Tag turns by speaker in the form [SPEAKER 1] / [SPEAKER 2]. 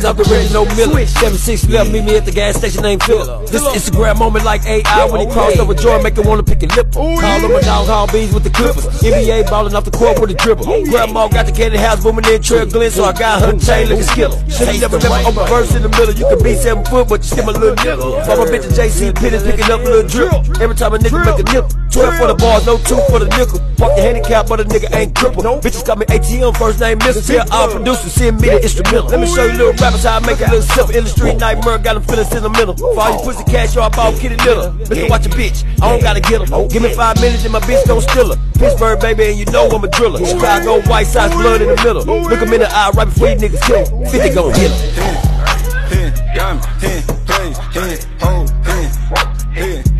[SPEAKER 1] diamonds out the Reginald Miller. 76 left, meet me at the gas station named Phillip. This Instagram moment like AI when he oh, crossed over Jordan, make him wanna pick a lip. Oh, Call him a dog, haul bees with the Clippers. Oh, NBA ballin' off the court with a dribble. Grandma got the candy house booming in trail glint, so I got her chain like a skiller. Shit, never never open verse in the middle. You can be seven foot, but you still my little nigga. From a bitch JC Pitters picking up a little drip. Every time a nigga make a nip. 12 for the bars, no two for the nickel. Walk the handicap, but a nigga ain't crippled. Bitches call me ATM, first name Mr. Tell all producers, send me the instrumental. Let me show you little rappers how I make a little simple. In the street, nightmare, got them feeling sentimental. For all you pussy cash, I bought kitty little. Mr. Watch a bitch, I don't gotta get her. Give me five minutes and my bitch don't steal her. Pittsburgh, baby, and you know I'm a driller. Chicago, white sox, blood in the middle. Look him in the eye right before you niggas kill him. 50 gon' get him.
[SPEAKER 2] Diamond, hen, plays, hen, hoe, hen, hen.